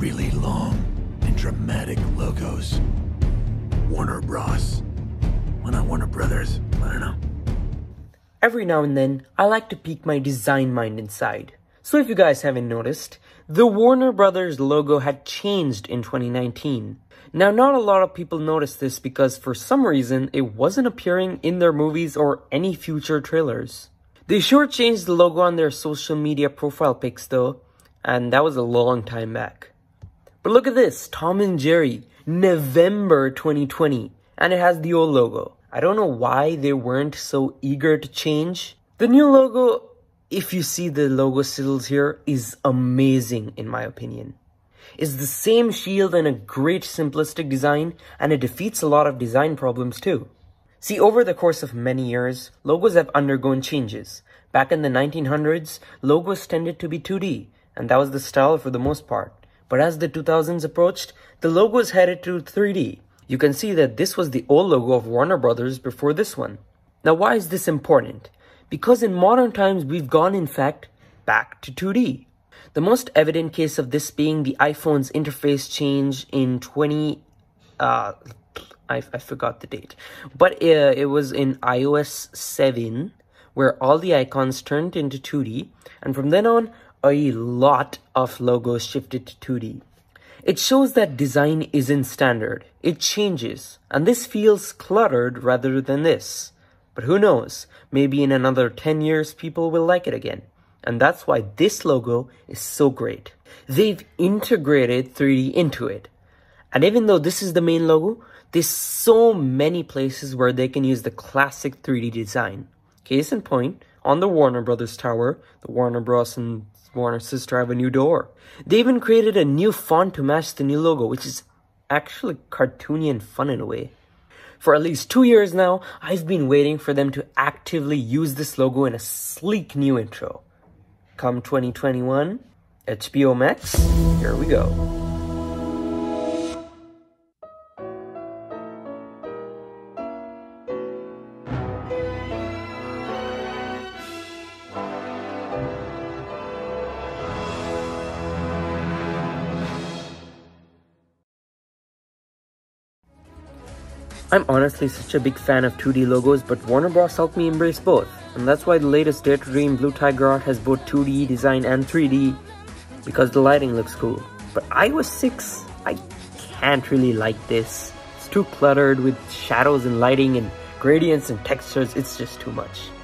really long and dramatic logos. Warner Bros. Why not Warner Brothers? I don't know. Every now and then, I like to peek my design mind inside. So if you guys haven't noticed, the Warner Brothers logo had changed in 2019. Now, not a lot of people noticed this because for some reason, it wasn't appearing in their movies or any future trailers. They sure changed the logo on their social media profile pics though, and that was a long time back. But look at this, Tom and Jerry, November 2020, and it has the old logo. I don't know why they weren't so eager to change. The new logo, if you see the logo sills here, is amazing in my opinion. It's the same shield and a great simplistic design, and it defeats a lot of design problems too. See, over the course of many years, logos have undergone changes. Back in the 1900s, logos tended to be 2D, and that was the style for the most part. But as the 2000s approached, the logo logos headed to 3D, you can see that this was the old logo of Warner Brothers before this one. Now why is this important? Because in modern times we've gone in fact back to 2D. The most evident case of this being the iPhone's interface change in 20 uh I, I forgot the date. But uh, it was in iOS 7 where all the icons turned into 2D and from then on a lot of logos shifted to 2D. It shows that design isn't standard. It changes. And this feels cluttered rather than this. But who knows? Maybe in another 10 years people will like it again. And that's why this logo is so great. They've integrated 3D into it. And even though this is the main logo, there's so many places where they can use the classic 3D design. Case in point, on the Warner Brothers Tower, the Warner Bros. and Warner Sister have a new door. They even created a new font to match the new logo, which is actually cartoony and fun in a way. For at least two years now, I've been waiting for them to actively use this logo in a sleek new intro. Come 2021, HBO Max, here we go. I'm honestly such a big fan of 2D logos, but Warner Bros. helped me embrace both, and that's why the latest Dare to Dream Blue Tiger art has both 2D design and 3D, because the lighting looks cool. But iOS 6, I can't really like this. It's too cluttered with shadows and lighting and gradients and textures, it's just too much.